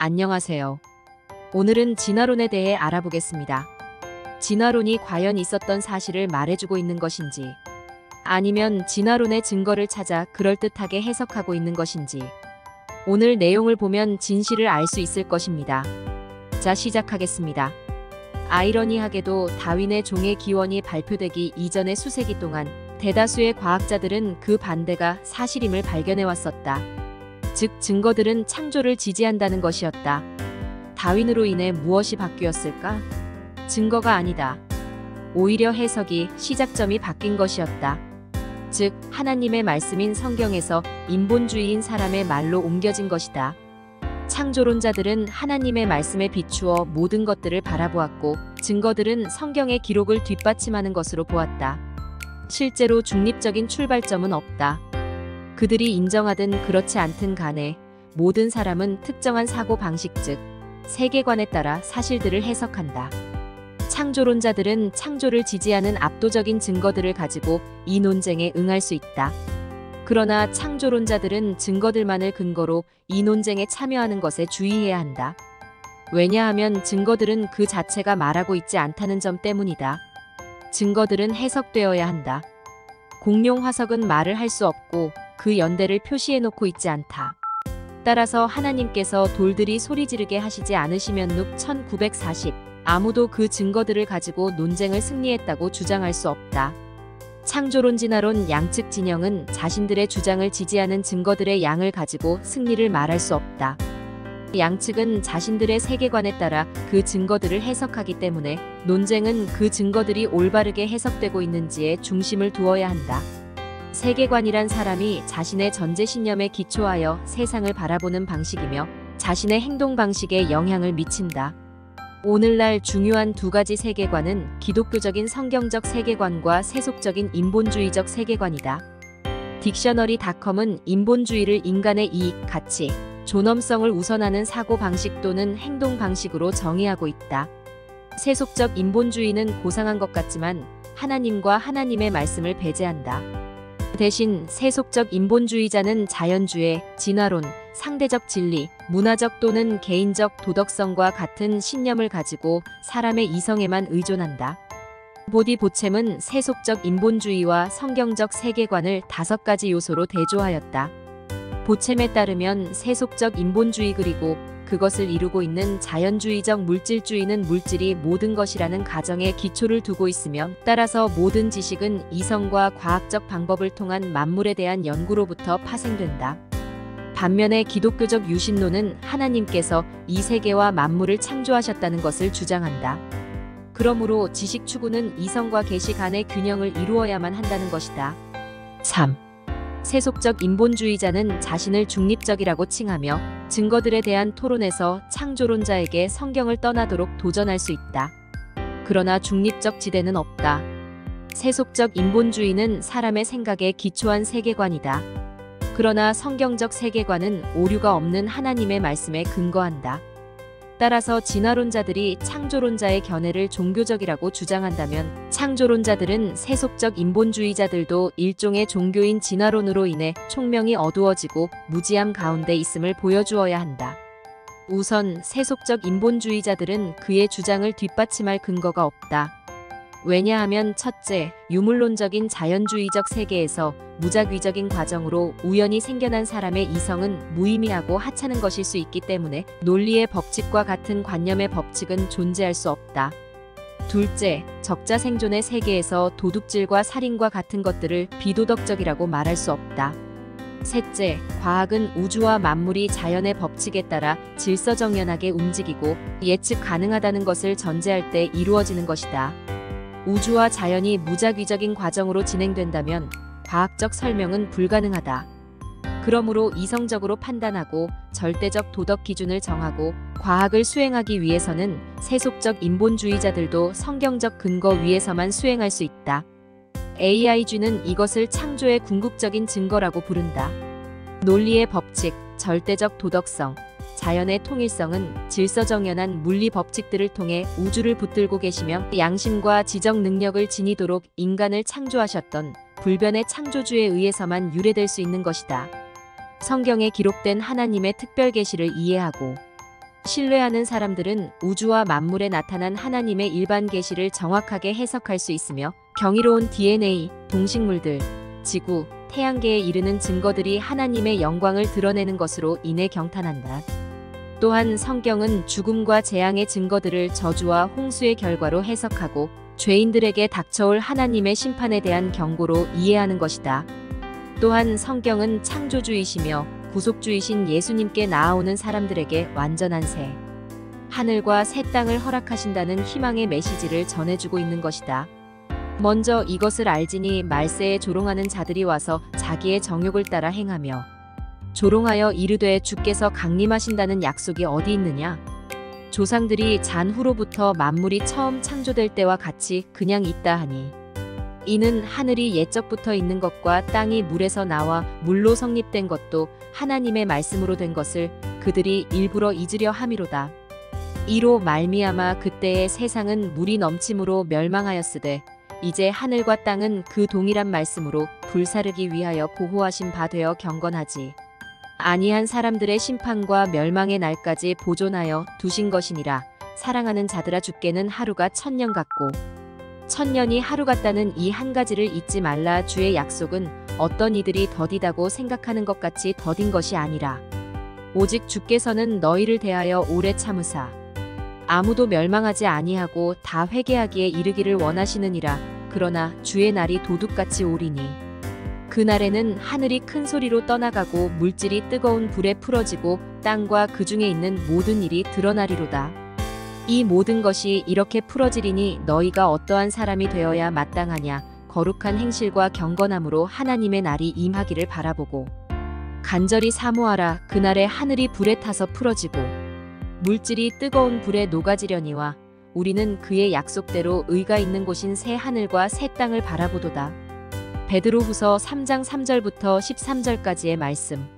안녕하세요. 오늘은 진화론에 대해 알아보겠습니다. 진화론이 과연 있었던 사실을 말해주고 있는 것인지, 아니면 진화론의 증거를 찾아 그럴듯하게 해석하고 있는 것인지, 오늘 내용을 보면 진실을 알 수 있을 것입니다. 자, 시작하겠습니다. 아이러니하게도 다윈의 종의 기원이 발표되기 이전의 수세기 동안 대다수의 과학자들은 그 반대가 사실임을 발견해 왔었다. 즉, 증거들은 창조를 지지한다는 것이었다. 다윈으로 인해 무엇이 바뀌었을까? 증거가 아니다. 오히려 해석이 시작점이 바뀐 것이었다. 즉, 하나님의 말씀인 성경에서 인본주의인 사람의 말로 옮겨진 것이다. 창조론자들은 하나님의 말씀에 비추어 모든 것들을 바라보았고 증거들은 성경의 기록을 뒷받침하는 것으로 보았다. 실제로 중립적인 출발점은 없다. 그들이 인정하든 그렇지 않든 간에 모든 사람은 특정한 사고 방식 즉 세계관에 따라 사실들을 해석한다. 창조론자들은 창조를 지지하는 압도적인 증거들을 가지고 이 논쟁에 응할 수 있다. 그러나 창조론자들은 증거들만을 근거로 이 논쟁에 참여하는 것에 주의해야 한다. 왜냐하면 증거들은 그 자체가 말하고 있지 않다는 점 때문이다. 증거들은 해석되어야 한다. 공룡 화석은 말을 할 수 없고 그 연대를 표시해 놓고 있지 않다. 따라서 하나님께서 돌들이 소리 지르게 하시지 않으시면 룩 1940 아무도 그 증거들을 가지고 논쟁을 승리했다고 주장할 수 없다. 창조론 진화론 양측 진영은 자신들의 주장을 지지하는 증거들의 양을 가지고 승리를 말할 수 없다. 양측은 자신들의 세계관에 따라 그 증거들을 해석하기 때문에 논쟁은 그 증거들이 올바르게 해석되고 있는지에 중심을 두어야 한다. 세계관이란 사람이 자신의 전제 신념에 기초하여 세상을 바라보는 방식이며 자신의 행동 방식에 영향을 미친다. 오늘날 중요한 두 가지 세계관은 기독교적인 성경적 세계관과 세속적인 인본주의적 세계관이다. 딕셔너리닷컴은 인본주의를 인간의 이익, 가치, 존엄성을 우선하는 사고 방식 또는 행동 방식으로 정의하고 있다. 세속적 인본주의는 고상한 것 같지만 하나님과 하나님의 말씀을 배제한다. 대신 세속적 인본주의자는 자연주의, 진화론, 상대적 진리, 문화적 또는 개인적 도덕성과 같은 신념을 가지고 사람의 이성에만 의존한다. 보디 보챔은 세속적 인본주의와 성경적 세계관을 다섯 가지 요소로 대조하였다. 보챔에 따르면 세속적 인본주의 그리고 그것을 이루고 있는 자연주의적 물질주의는 물질이 모든 것이라는 가정에 기초를 두고 있으며 따라서 모든 지식은 이성과 과학적 방법을 통한 만물에 대한 연구로부터 파생된다. 반면에 기독교적 유신론은 하나님께서 이 세계와 만물을 창조하셨다는 것을 주장한다. 그러므로 지식 추구는 이성과 계시 간의 균형을 이루어야만 한다는 것이다. 3. 세속적 인본주의자는 자신을 중립적이라고 칭하며 증거들에 대한 토론에서 창조론자에게 성경을 떠나도록 도전할 수 있다. 그러나 중립적 지대는 없다. 세속적 인본주의는 사람의 생각에 기초한 세계관이다. 그러나 성경적 세계관은 오류가 없는 하나님의 말씀에 근거한다. 따라서 진화론자들이 창조론자의 견해를 종교적이라고 주장한다면 창조론자들은 세속적 인본주의자들도 일종의 종교인 진화론으로 인해 총명이 어두워지고 무지함 가운데 있음을 보여주어야 한다. 우선 세속적 인본주의자들은 그의 주장을 뒷받침할 근거가 없다. 왜냐하면 첫째, 유물론적인 자연주의적 세계에서 무작위적인 과정으로 우연히 생겨난 사람의 이성은 무의미하고 하찮은 것일 수 있기 때문에 논리의 법칙과 같은 관념의 법칙은 존재할 수 없다. 둘째, 적자 생존의 세계에서 도둑질과 살인과 같은 것들을 비도덕적이라고 말할 수 없다. 셋째, 과학은 우주와 만물이 자연의 법칙에 따라 질서정연하게 움직이고 예측 가능하다는 것을 전제할 때 이루어지는 것이다. 우주와 자연이 무작위적인 과정으로 진행된다면 과학적 설명은 불가능하다. 그러므로 이성적으로 판단하고 절대적 도덕 기준을 정하고 과학을 수행하기 위해서는 세속적 인본주의자들도 성경적 근거 위에서만 수행할 수 있다. AIG는 이것을 창조의 궁극적인 증거라고 부른다. 논리의 법칙, 절대적 도덕성, 자연의 통일성은 질서정연한 물리 법칙들을 통해 우주를 붙들고 계시며 양심과 지적 능력을 지니도록 인간을 창조하셨던 불변의 창조주에 의해서만 유래될 수 있는 것이다. 성경에 기록된 하나님의 특별 계시를 이해하고 신뢰하는 사람들은 우주와 만물에 나타난 하나님의 일반 계시를 정확하게 해석할 수 있으며 경이로운 DNA, 동식물들, 지구, 태양계에 이르는 증거들이 하나님의 영광을 드러내는 것으로 인해 경탄한다. 또한 성경은 죽음과 재앙의 증거들을 저주와 홍수의 결과로 해석하고 죄인들에게 닥쳐올 하나님의 심판에 대한 경고로 이해하는 것이다. 또한 성경은 창조주이시며 구속주이신 예수님께 나아오는 사람들에게 완전한 새, 하늘과 새 땅을 허락하신다는 희망의 메시지를 전해주고 있는 것이다. 먼저 이것을 알지니 말세에 조롱하는 자들이 와서 자기의 정욕을 따라 행하며 조롱하여 이르되 주께서 강림하신다는 약속이 어디 있느냐? 조상들이 잔후로부터 만물이 처음 창조될 때와 같이 그냥 있다 하니 이는 하늘이 옛적부터 있는 것과 땅이 물에서 나와 물로 성립된 것도 하나님의 말씀으로 된 것을 그들이 일부러 잊으려 함이로다. 이로 말미암아 그때의 세상은 물이 넘침으로 멸망하였으되 이제 하늘과 땅은 그 동일한 말씀으로 불사르기 위하여 보호하신 바 되어 경건하지. 아니한 사람들의 심판과 멸망의 날까지 보존하여 두신 것이니라. 사랑하는 자들아 주께는 하루가 천년 같고 천년이 하루 같다는 이 한 가지를 잊지 말라. 주의 약속은 어떤 이들이 더디다고 생각하는 것 같이 더딘 것이 아니라. 오직 주께서는 너희를 대하여 오래 참으사. 아무도 멸망하지 아니하고 다 회개하기에 이르기를 원하시느니라. 그러나 주의 날이 도둑같이 오리니 그날에는 하늘이 큰 소리로 떠나가고 물질이 뜨거운 불에 풀어지고 땅과 그 중에 있는 모든 일이 드러나리로다. 이 모든 것이 이렇게 풀어지리니 너희가 어떠한 사람이 되어야 마땅하냐 거룩한 행실과 경건함으로 하나님의 날이 임하기를 바라보고 간절히 사모하라 그날에 하늘이 불에 타서 풀어지고 물질이 뜨거운 불에 녹아지려니와 우리는 그의 약속대로 의가 있는 곳인 새 하늘과 새 땅을 바라보도다. 베드로후서 3장 3절부터 13절까지의 말씀